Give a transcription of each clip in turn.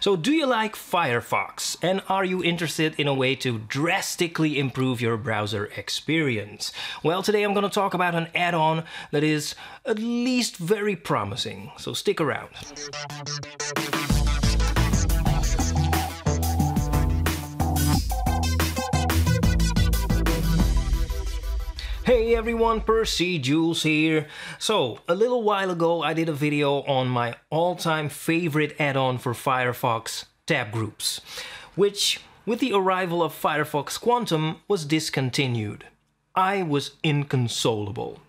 So do you like Firefox and are you interested in a way to drastically improve your browser experience? Well, today I'm going to talk about an add-on that is at least very promising, so stick around. Hey everyone, Percy Jules here. So, a little while ago I did a video on my all-time favorite add-on for Firefox, tab groups, which, with the arrival of Firefox Quantum, was discontinued. I was inconsolable.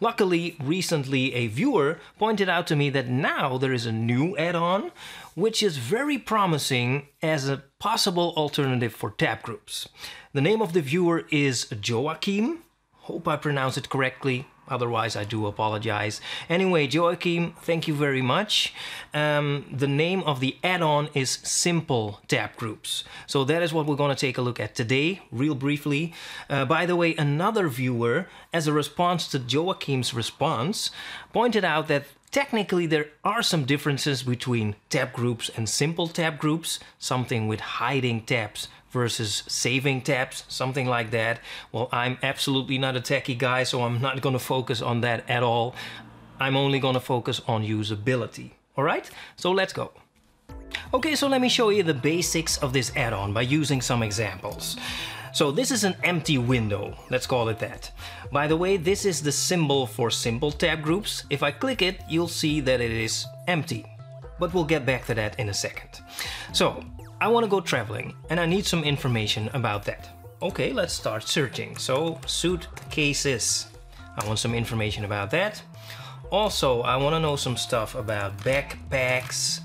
Luckily, recently a viewer pointed out to me that now there is a new add-on, which is very promising as a possible alternative for tab groups. The name of the viewer is Joachim, Hope I pronounce it correctly. Otherwise, I do apologize. Anyway, Joachim, thank you very much. Um, the name of the add-on is Simple Tab Groups. So that is what we're going to take a look at today, real briefly. Uh, by the way, another viewer, as a response to Joachim's response, pointed out that technically there are some differences between tab groups and simple tab groups, something with hiding tabs versus saving tabs, something like that. Well, I'm absolutely not a techie guy, so I'm not going to focus on that at all. I'm only going to focus on usability. All right, so let's go. Okay, so let me show you the basics of this add-on by using some examples. So this is an empty window, let's call it that. By the way, this is the symbol for simple tab groups. If I click it, you'll see that it is empty. But we'll get back to that in a second. So I want to go traveling and I need some information about that. Okay, let's start searching. So suitcases. I want some information about that. Also, I want to know some stuff about backpacks.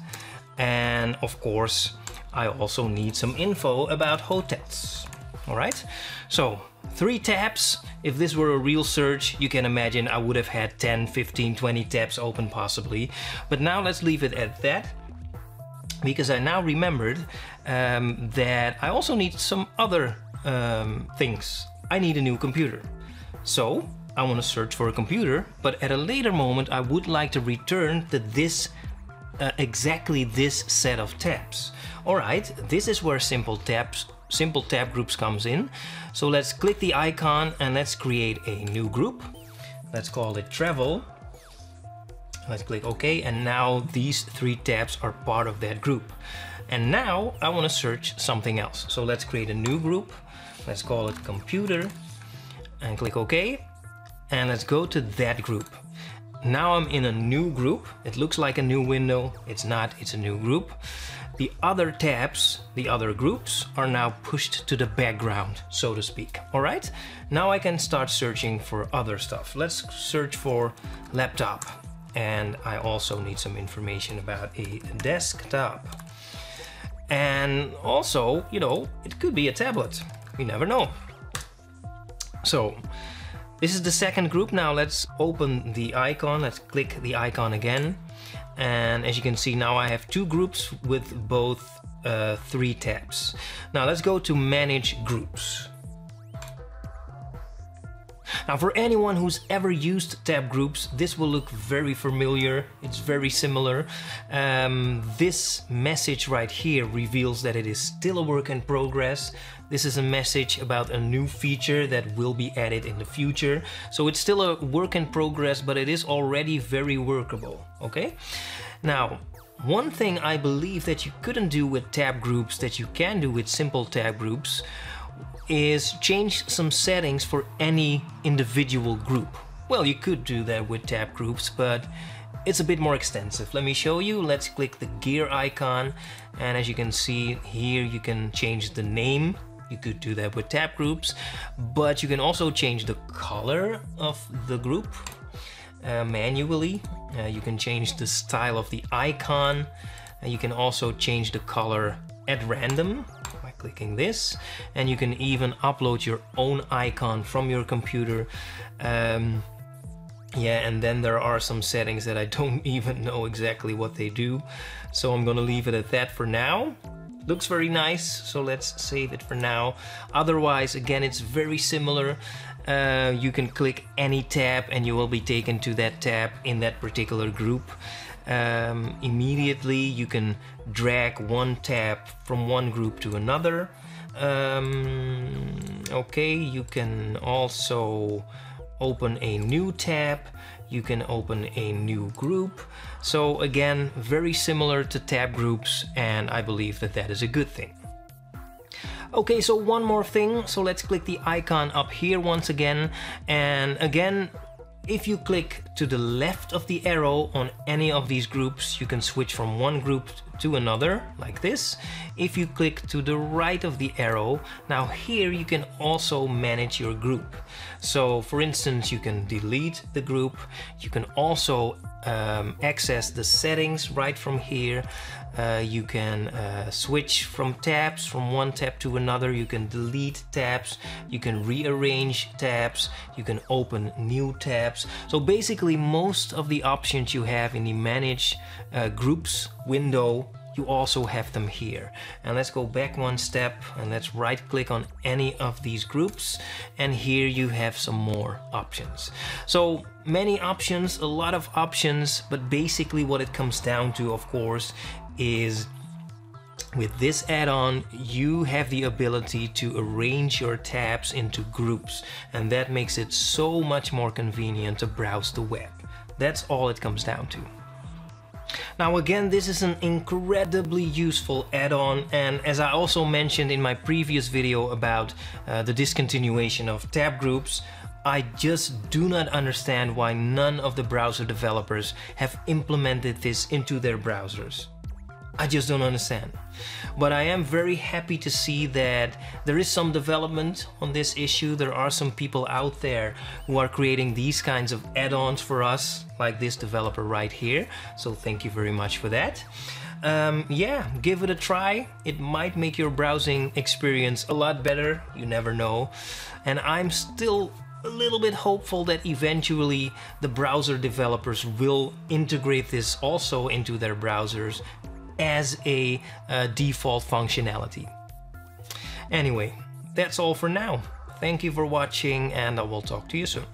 And of course, I also need some info about hotels. All right, so three tabs. If this were a real search, you can imagine I would have had 10, 15, 20 tabs open possibly. But now let's leave it at that because I now remembered um, that I also need some other um, things. I need a new computer. So I want to search for a computer, but at a later moment I would like to return to this uh, exactly this set of tabs. Alright, this is where simple tabs simple tab groups comes in. So let's click the icon and let's create a new group. Let's call it travel Let's click OK and now these three tabs are part of that group. And now I want to search something else. So let's create a new group. Let's call it computer and click OK. And let's go to that group. Now I'm in a new group. It looks like a new window. It's not, it's a new group. The other tabs, the other groups, are now pushed to the background, so to speak. All right, now I can start searching for other stuff. Let's search for laptop and I also need some information about a desktop. And also, you know, it could be a tablet. You never know. So, this is the second group. Now let's open the icon. Let's click the icon again. And as you can see, now I have two groups with both uh, three tabs. Now let's go to manage groups. Now for anyone who's ever used tab groups, this will look very familiar. It's very similar. Um, this message right here reveals that it is still a work in progress. This is a message about a new feature that will be added in the future. So it's still a work in progress, but it is already very workable, okay? Now, one thing I believe that you couldn't do with tab groups that you can do with simple tab groups is change some settings for any individual group. Well, you could do that with tab groups, but it's a bit more extensive. Let me show you. Let's click the gear icon. And as you can see here, you can change the name. You could do that with tab groups, but you can also change the color of the group uh, manually. Uh, you can change the style of the icon. And you can also change the color at random clicking this and you can even upload your own icon from your computer. Um, yeah and then there are some settings that I don't even know exactly what they do. So I'm gonna leave it at that for now. Looks very nice so let's save it for now. Otherwise again it's very similar. Uh, you can click any tab and you will be taken to that tab in that particular group um, immediately you can drag one tab from one group to another um, okay you can also open a new tab you can open a new group so again very similar to tab groups and I believe that that is a good thing Okay, so one more thing. So let's click the icon up here once again. And again, if you click to the left of the arrow on any of these groups, you can switch from one group to another, like this. If you click to the right of the arrow, now here you can also manage your group. So for instance, you can delete the group. You can also um, access the settings right from here. Uh, you can uh, switch from tabs from one tab to another. You can delete tabs. You can rearrange tabs. You can open new tabs. So basically most of the options you have in the manage uh, groups window you also have them here. And let's go back one step and let's right click on any of these groups. And here you have some more options. So many options, a lot of options, but basically what it comes down to, of course, is with this add-on, you have the ability to arrange your tabs into groups, and that makes it so much more convenient to browse the web. That's all it comes down to. Now again, this is an incredibly useful add-on and as I also mentioned in my previous video about uh, the discontinuation of tab groups, I just do not understand why none of the browser developers have implemented this into their browsers. I just don't understand. But I am very happy to see that there is some development on this issue. There are some people out there who are creating these kinds of add-ons for us, like this developer right here. So thank you very much for that. Um, yeah, give it a try. It might make your browsing experience a lot better. You never know. And I'm still a little bit hopeful that eventually the browser developers will integrate this also into their browsers as a uh, default functionality. Anyway, that's all for now. Thank you for watching and I will talk to you soon.